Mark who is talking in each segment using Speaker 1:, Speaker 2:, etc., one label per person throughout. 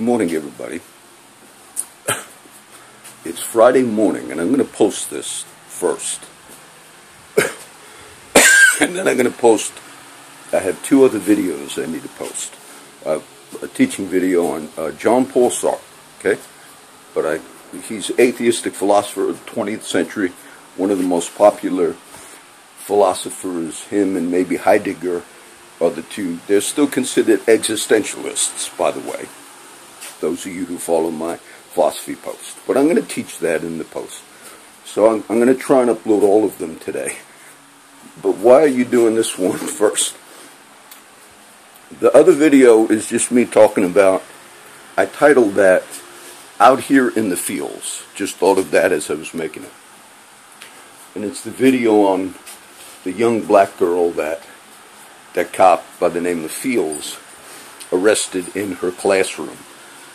Speaker 1: Good morning, everybody. It's Friday morning, and I'm going to post this first. and then I'm going to post, I have two other videos I need to post. Uh, a teaching video on uh, John Paul Sartre, okay? But I, he's atheistic philosopher of the 20th century, one of the most popular philosophers, him and maybe Heidegger are the two. They're still considered existentialists, by the way those of you who follow my philosophy post. But I'm going to teach that in the post. So I'm, I'm going to try and upload all of them today. But why are you doing this one first? The other video is just me talking about, I titled that Out Here in the Fields. Just thought of that as I was making it. And it's the video on the young black girl that that cop by the name of Fields arrested in her classroom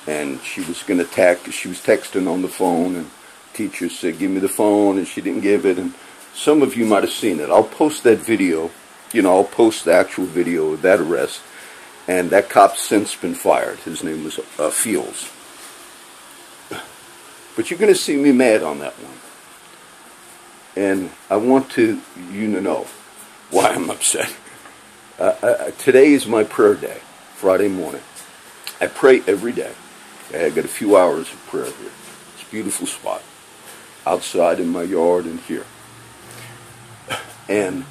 Speaker 1: and she was going to text. She was texting on the phone, and teacher said, "Give me the phone," and she didn't give it. And some of you might have seen it. I'll post that video. You know, I'll post the actual video of that arrest. And that cop's since been fired. His name was uh, Fields. But you're going to see me mad on that one. And I want to you to know why I'm upset. Uh, uh, today is my prayer day, Friday morning. I pray every day. I got a few hours of prayer here. It's a beautiful spot. Outside in my yard and here. And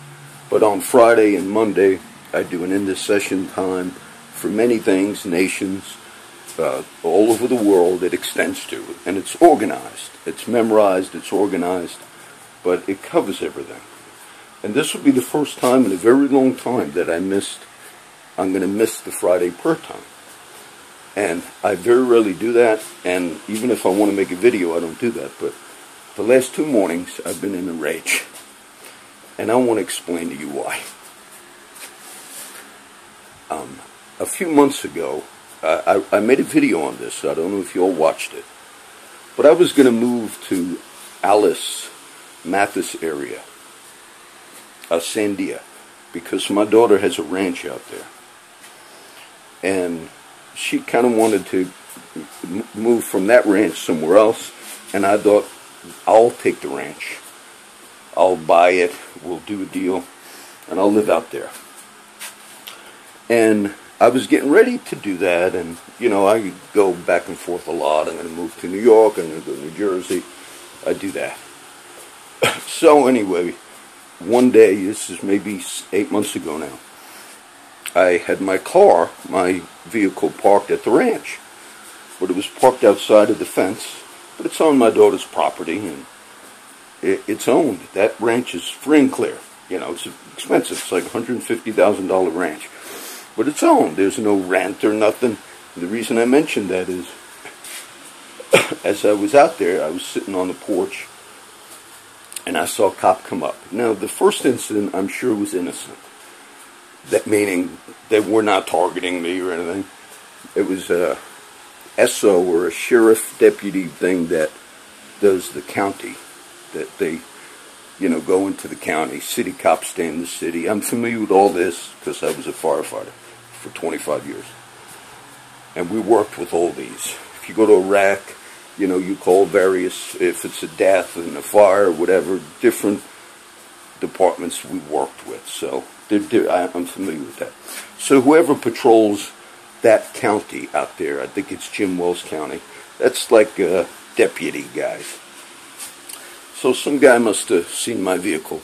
Speaker 1: but on Friday and Monday I do an intercession time for many things, nations, uh, all over the world it extends to. And it's organized. It's memorized, it's organized, but it covers everything. And this will be the first time in a very long time that I missed I'm going to miss the Friday prayer time. And I very rarely do that, and even if I want to make a video, I don't do that. But the last two mornings, I've been in a rage. And I want to explain to you why. Um, a few months ago, I, I, I made a video on this. I don't know if you all watched it. But I was going to move to Alice Mathis area, uh, Sandia, because my daughter has a ranch out there. And she kind of wanted to move from that ranch somewhere else, and I thought, I'll take the ranch. I'll buy it, we'll do a deal, and I'll live out there. And I was getting ready to do that, and, you know, I go back and forth a lot. I'm going to move to New York, I'm going to go to New Jersey. I do that. so, anyway, one day, this is maybe eight months ago now, I had my car, my vehicle parked at the ranch. But it was parked outside of the fence, but it's on my daughter's property and it, it's owned. That ranch is free and clear. You know, it's expensive. It's like $150,000 ranch. But it's owned. There's no rent or nothing. The reason I mentioned that is as I was out there, I was sitting on the porch and I saw a cop come up. Now, the first incident, I'm sure, was innocent that meaning they were not targeting me or anything. It was a SO or a sheriff deputy thing that does the county, that they, you know, go into the county. City cops stay in the city. I'm familiar with all this because I was a firefighter for 25 years. And we worked with all these. If you go to Iraq, you know, you call various, if it's a death and a fire, whatever, different departments we worked with. So they're, they're, I'm familiar with that. So whoever patrols that county out there, I think it's Jim Wells County, that's like uh, deputy guys. So some guy must have seen my vehicle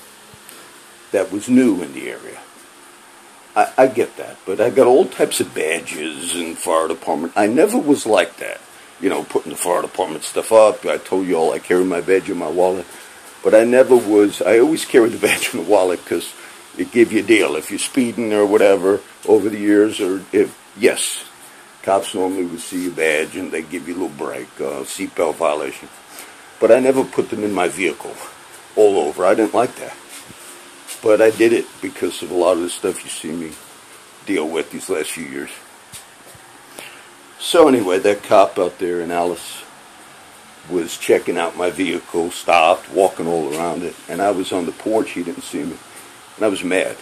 Speaker 1: that was new in the area. I, I get that, but I got all types of badges and fire department. I never was like that. You know, putting the fire department stuff up. I told you all I carry my badge in my wallet. But I never was, I always carried the badge in the wallet because it give you a deal if you're speeding or whatever over the years, or if yes, cops normally would see your badge and they give you a little break, uh, seatbelt violation. But I never put them in my vehicle all over. I didn't like that, but I did it because of a lot of the stuff you see me deal with these last few years. So anyway, that cop out there in Alice was checking out my vehicle, stopped, walking all around it, and I was on the porch. He didn't see me. And I was mad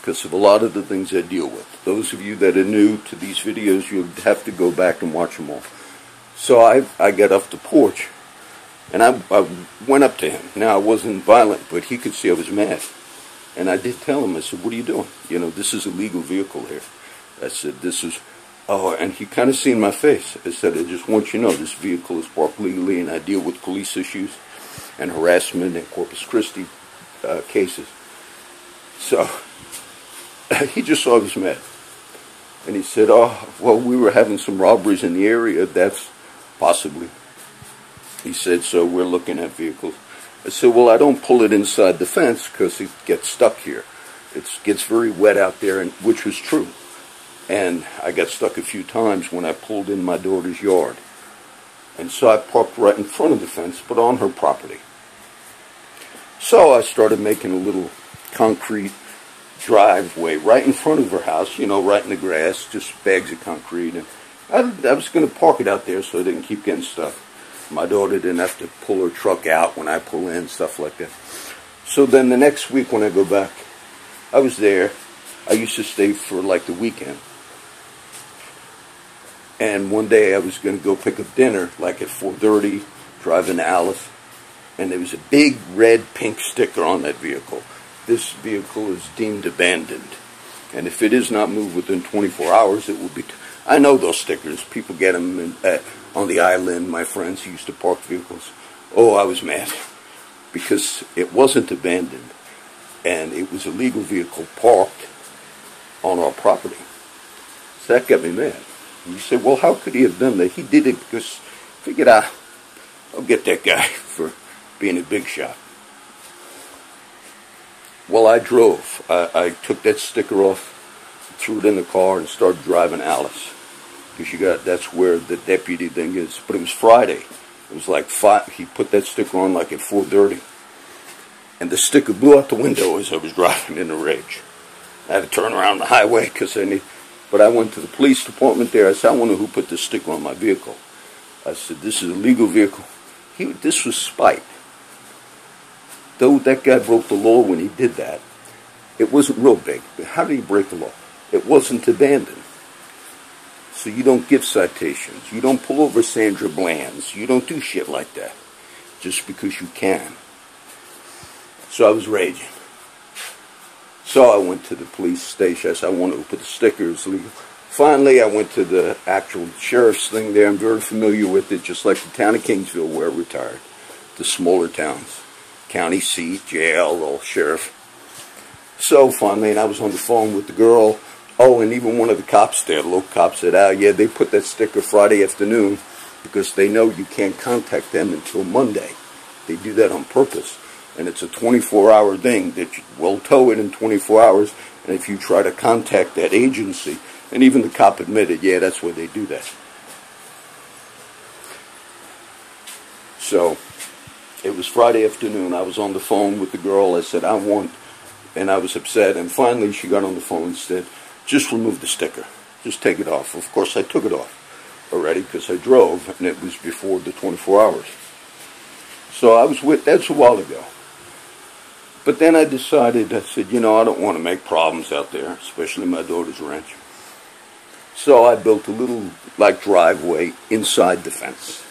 Speaker 1: because of a lot of the things I deal with. Those of you that are new to these videos, you'll have to go back and watch them all. So I, I got off the porch, and I, I went up to him. Now, I wasn't violent, but he could see I was mad. And I did tell him, I said, what are you doing? You know, this is a legal vehicle here. I said, this is, oh, and he kind of seen my face. I said, I just want you to know this vehicle is parked legally, and I deal with police issues and harassment and Corpus Christi uh, cases. So he just saw was mad. And he said, oh, well, we were having some robberies in the area. That's possibly. He said, so we're looking at vehicles. I said, well, I don't pull it inside the fence because it gets stuck here. It gets very wet out there, and which was true. And I got stuck a few times when I pulled in my daughter's yard. And so I parked right in front of the fence, but on her property. So I started making a little concrete driveway right in front of her house, you know, right in the grass, just bags of concrete. And I, I was going to park it out there so I didn't keep getting stuck. My daughter didn't have to pull her truck out when I pull in, stuff like that. So then the next week when I go back, I was there. I used to stay for like the weekend. And one day I was going to go pick up dinner, like at 4.30, driving to Alice. And there was a big red pink sticker on that vehicle. This vehicle is deemed abandoned. And if it is not moved within 24 hours, it will be... I know those stickers. People get them in, uh, on the island. My friends used to park vehicles. Oh, I was mad. Because it wasn't abandoned. And it was a legal vehicle parked on our property. So that got me mad. You say, well, how could he have done that? He did it because, figured out, I'll get that guy for being a big shot. Well, I drove. I, I took that sticker off, threw it in the car, and started driving Alice. Because you got that's where the deputy thing is. But it was Friday. It was like five. He put that sticker on like at 4:30, and the sticker blew out the window as I was driving in a rage. I had to turn around the highway because I need. But I went to the police department there. I said, I wonder who put this sticker on my vehicle. I said, this is a legal vehicle. He, this was spite though that guy broke the law when he did that, it wasn't real big. But how did he break the law? It wasn't abandoned. So you don't give citations. You don't pull over Sandra Bland's. You don't do shit like that. Just because you can. So I was raging. So I went to the police station. I said, I want to put the stickers legal. Finally, I went to the actual sheriff's thing there. I'm very familiar with it, just like the town of Kingsville, where I retired. The smaller towns county seat, jail, or sheriff. So finally, and I was on the phone with the girl. Oh, and even one of the cops there, the local cop said, oh, yeah, they put that sticker Friday afternoon because they know you can't contact them until Monday. They do that on purpose. And it's a 24-hour thing that you will tow it in 24 hours. And if you try to contact that agency, and even the cop admitted, yeah, that's why they do that. So it was Friday afternoon. I was on the phone with the girl. I said, I want, and I was upset. And finally, she got on the phone and said, just remove the sticker. Just take it off. Of course, I took it off already because I drove, and it was before the 24 hours. So I was with, that's a while ago. But then I decided, I said, you know, I don't want to make problems out there, especially my daughter's ranch. So I built a little, like, driveway inside the fence.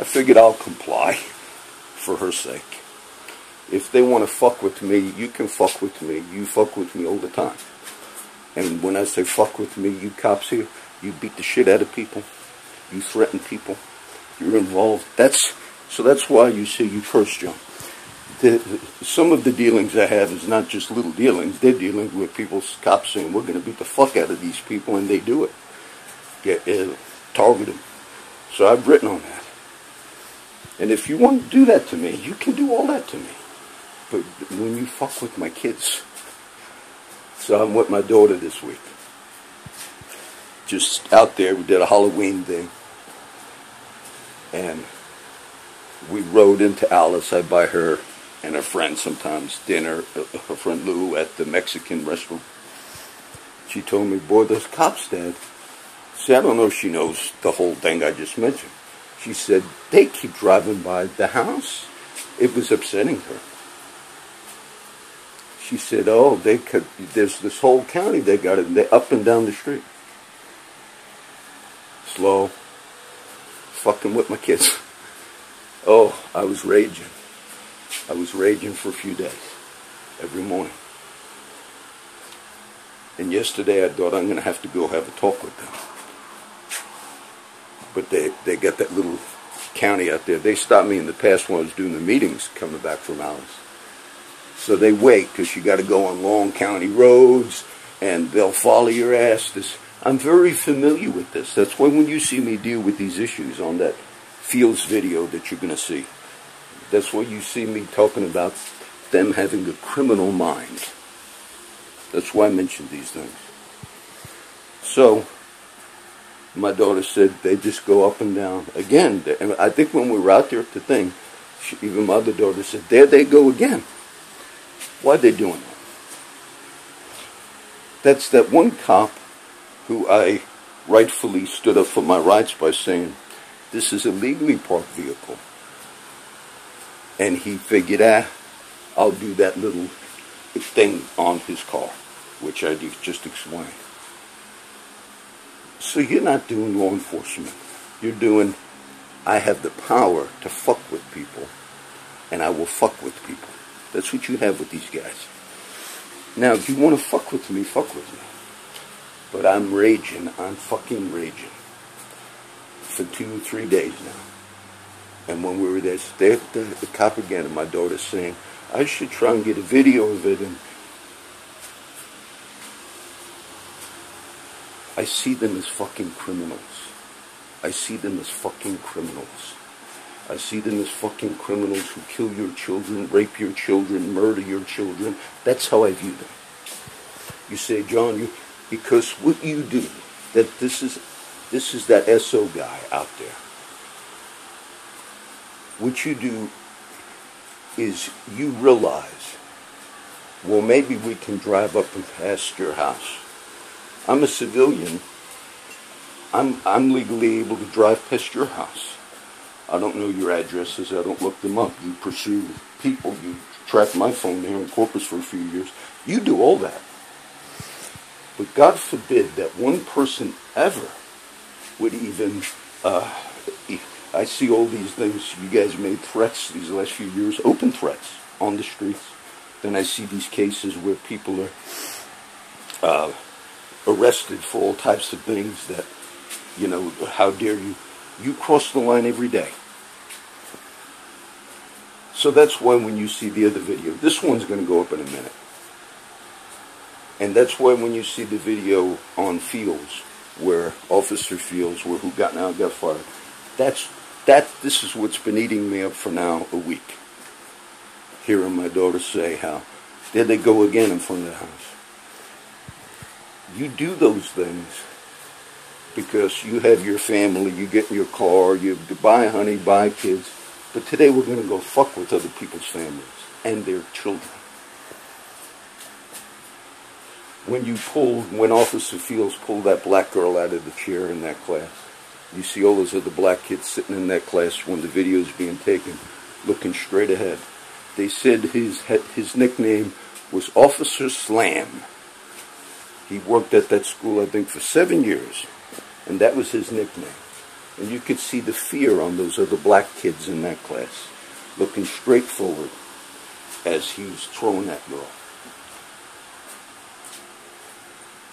Speaker 1: I figured I'll comply for her sake. If they want to fuck with me, you can fuck with me. You fuck with me all the time. And when I say fuck with me, you cops here, you beat the shit out of people. You threaten people. You're involved. That's so that's why you see you curse, John. The, some of the dealings I have is not just little dealings. They're dealing with people, cops saying, we're going to beat the fuck out of these people, and they do it. Get uh, target them. So I've written on that. And if you want to do that to me, you can do all that to me. But when you fuck with my kids. So I'm with my daughter this week. Just out there, we did a Halloween thing. And we rode into Alice. I buy her and her friend sometimes dinner, uh, her friend Lou at the Mexican restaurant. She told me, boy, those cops, Dad. See, I don't know if she knows the whole thing I just mentioned. She said, they keep driving by the house. It was upsetting her. She said, "Oh, they could. There's this whole county. They got it. Up and down the street. Slow. Fucking with my kids. Oh, I was raging. I was raging for a few days, every morning. And yesterday I thought I'm going to have to go have a talk with them. But they, they got that little county out there. They stopped me in the past when I was doing the meetings coming back from Alice. So they wait because you got to go on long county roads and they'll follow your ass. This, I'm very familiar with this. That's why when you see me deal with these issues on that Fields video that you're going to see, that's why you see me talking about them having a criminal mind. That's why I mentioned these things. So, my daughter said they just go up and down. Again, And I think when we were out there at the thing, she, even my other daughter said, there they go again. Why are they doing that? That's that one cop who I rightfully stood up for my rights by saying, this is a legally parked vehicle. And he figured, ah, I'll do that little thing on his car, which I just explained. So you're not doing law enforcement. You're doing, I have the power to fuck with people, and I will fuck with people. That's what you have with these guys. Now, if you want to fuck with me, fuck with me. But I'm raging. I'm fucking raging. For two three days now. And when we were there, there the, the cop again, and my daughter saying, I should try and get a video of it. And I see them as fucking criminals. I see them as fucking criminals. I see them as fucking criminals who kill your children, rape your children, murder your children. That's how I view them. You say, John, you, because what you do, that this is, this is that SO guy out there. What you do is you realize, well, maybe we can drive up and past your house. I'm a civilian. I'm, I'm legally able to drive past your house. I don't know your addresses. I don't look them up. You pursue people. You track my phone there in Corpus for a few years. You do all that. But God forbid that one person ever would even. Uh, I see all these things. You guys made threats these last few years, open threats on the streets. Then I see these cases where people are uh, arrested for all types of things that, you know, how dare you? You cross the line every day. So that's why when you see the other video, this one's going to go up in a minute. And that's why when you see the video on Fields, where Officer Fields, where who got now got fired, that's that. This is what's been eating me up for now a week. Hearing my daughter say how there they go again in front of the house. You do those things because you have your family, you get in your car, you buy honey, buy kids but today we're going to go fuck with other people's families and their children. When you pulled, when Officer Fields pulled that black girl out of the chair in that class, you see all those other black kids sitting in that class when the video is being taken, looking straight ahead. They said his his nickname was Officer Slam. He worked at that school, I think, for seven years, and that was his nickname. And you could see the fear on those other black kids in that class, looking straight forward as he was throwing that girl.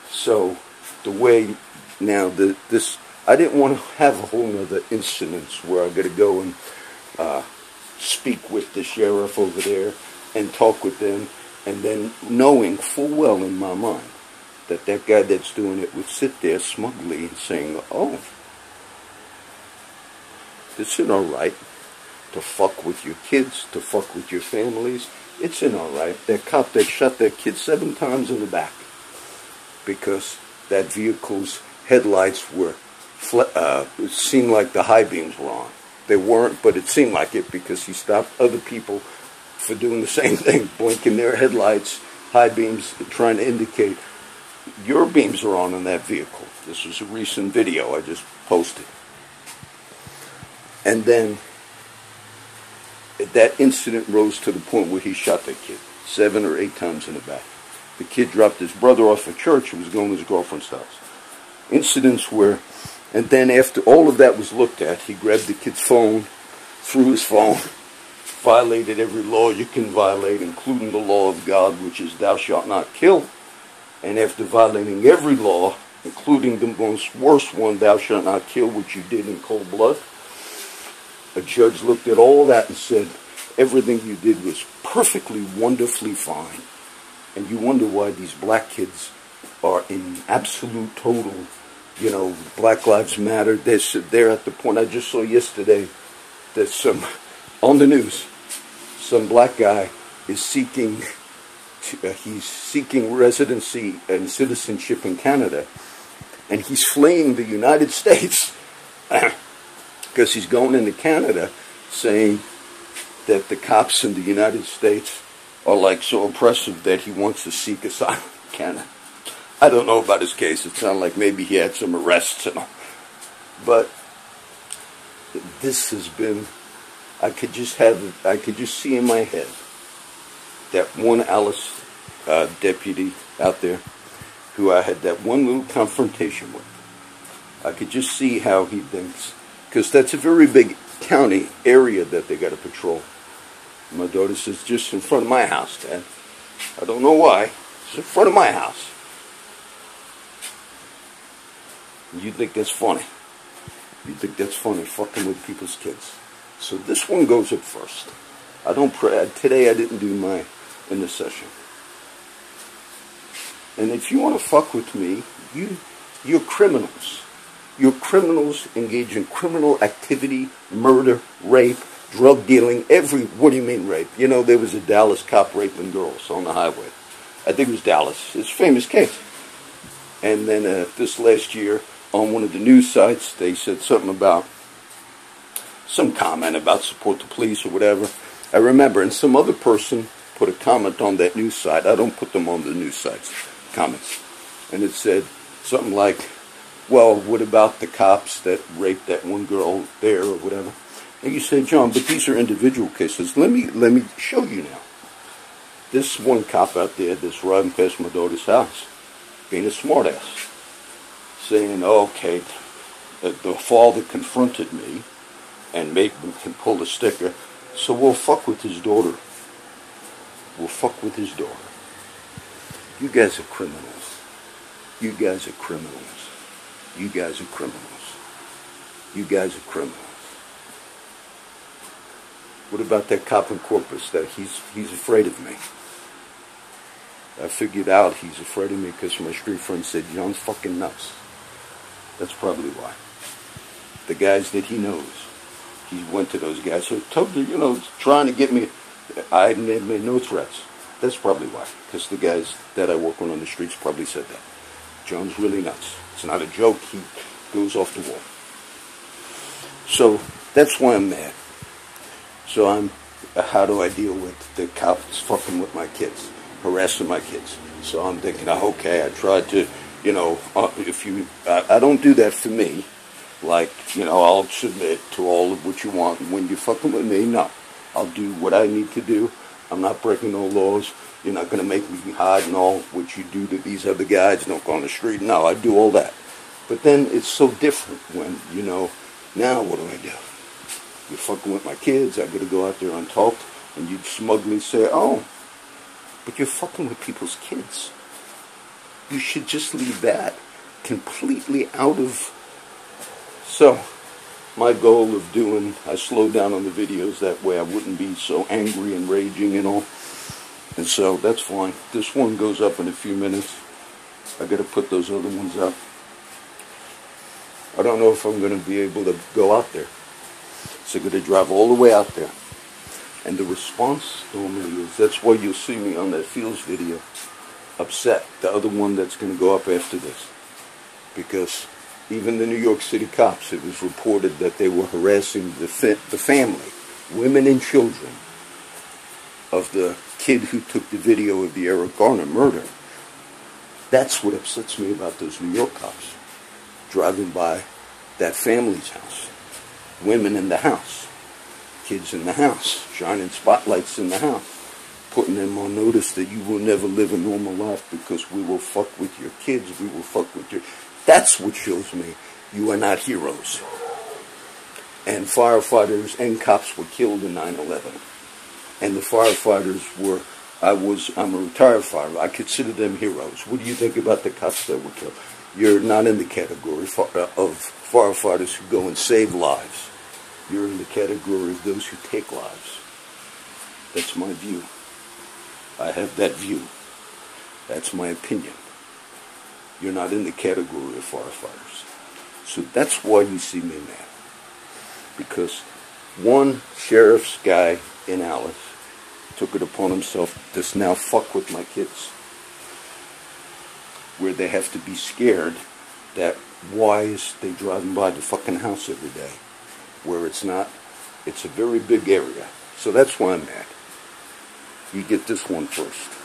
Speaker 1: So, the way now the, this, I didn't want to have a whole nother incident where I got to go and uh, speak with the sheriff over there and talk with them, and then knowing full well in my mind that that guy that's doing it would sit there smugly and saying, "Oh, it's in our right to fuck with your kids, to fuck with your families. It's in our right. That cop that shot that kid seven times in the back because that vehicle's headlights were, uh, it seemed like the high beams were on. They weren't, but it seemed like it because he stopped other people for doing the same thing, blinking their headlights, high beams, trying to indicate your beams are on in that vehicle. This was a recent video I just posted. And then that incident rose to the point where he shot that kid seven or eight times in the back. The kid dropped his brother off at church and was going to his girlfriend's house. Incidents where, and then after all of that was looked at, he grabbed the kid's phone, threw his phone, violated every law you can violate, including the law of God, which is thou shalt not kill. And after violating every law, including the most worst one, thou shalt not kill, which you did in cold blood, a judge looked at all that and said, everything you did was perfectly, wonderfully fine. And you wonder why these black kids are in absolute total, you know, Black Lives Matter. They're, they're at the point I just saw yesterday that some, on the news, some black guy is seeking, uh, he's seeking residency and citizenship in Canada. And he's fleeing the United States because he's going into Canada saying that the cops in the United States are like so oppressive that he wants to seek asylum in Canada. I don't know about his case. It sounded like maybe he had some arrests and all. But this has been, I could just have, I could just see in my head that one Alice uh, deputy out there who I had that one little confrontation with. I could just see how he thinks because that's a very big county area that they got to patrol. My daughter says, just in front of my house, Dad. I don't know why. It's in front of my house. You think that's funny. You think that's funny, fucking with people's kids. So this one goes up first. I don't pray. Today I didn't do my intercession. And if you want to fuck with me, you, you're criminals. You're criminals engage in criminal activity, murder, rape, drug dealing, every, what do you mean rape? You know, there was a Dallas cop raping girls on the highway. I think it was Dallas. It's a famous case. And then uh, this last year, on one of the news sites, they said something about some comment about support the police or whatever. I remember, and some other person put a comment on that news site. I don't put them on the news sites, comments. And it said something like, well, what about the cops that raped that one girl there or whatever? And you say, John, but these are individual cases. Let me let me show you now. This one cop out there that's riding past my daughter's house, being a smartass, saying, okay, the father confronted me and made him pull the sticker, so we'll fuck with his daughter. We'll fuck with his daughter. You guys are criminals. You guys are criminals. You guys are criminals. You guys are criminals. What about that cop in Corpus? That he's he's afraid of me. I figured out he's afraid of me because my street friend said John's fucking nuts. That's probably why. The guys that he knows, he went to those guys. So totally, you know, trying to get me. I made, made no threats. That's probably why. Because the guys that I work on on the streets probably said that. John's really nuts. It's not a joke. He goes off the wall. So that's why I'm mad. So I'm, uh, how do I deal with the cops fucking with my kids, harassing my kids? So I'm thinking, okay, I tried to, you know, uh, if you, I, I don't do that for me. Like, you know, I'll submit to all of what you want. And when you're fucking with me, no. I'll do what I need to do. I'm not breaking no laws. You're not going to make me hide and all what you do to these other guys. Don't go on the street. No, I do all that. But then it's so different when, you know, now what do I do? You're fucking with my kids. I got to go out there and talk. And you'd smugly say, oh, but you're fucking with people's kids. You should just leave that completely out of. So, my goal of doing, I slowed down on the videos that way I wouldn't be so angry and raging and all. And so that's fine. This one goes up in a few minutes. I got to put those other ones up. I don't know if I'm to be able to go out there. So going to drive all the way out there. And the response oh normally is, that's why you'll see me on that Fields video, upset. The other one that's going to go up after this. Because even the New York City cops, it was reported that they were harassing the, fa- the family, women and children, of the kid who took the video of the Eric Garner murder. That's what upsets me about those New York cops driving by that family's house. Women in the house. Kids in the house. Shining spotlights in the house. Putting them on notice that you will never live a normal life because we will fuck with your kids, we will fuck with your. That's what shows me you are not heroes. And firefighters and cops were killed in 9 11. And the firefighters were, I was, I'm a retired firefighter. I consider them heroes. What do you think about the cops that were killed? You're not in the category of firefighters who go and save lives. You're in the category of those who take lives. That's my view. I have that view. That's my opinion. You're not in the category of firefighters. So that's why you see me mad. Because one sheriff's guy in Alice took it upon himself to now fuck with my kids. Where they have to be scared that why is they driving by the fucking house every day? Where it's not, it's a very big area. So that's why I'm mad. You get this one first.